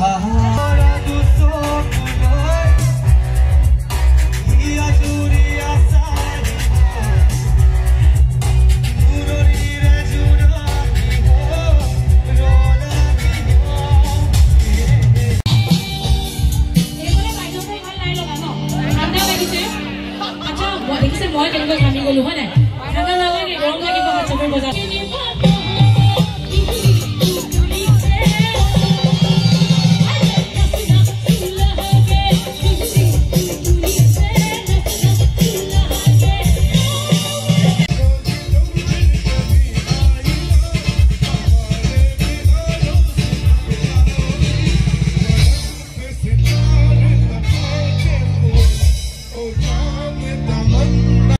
ha ha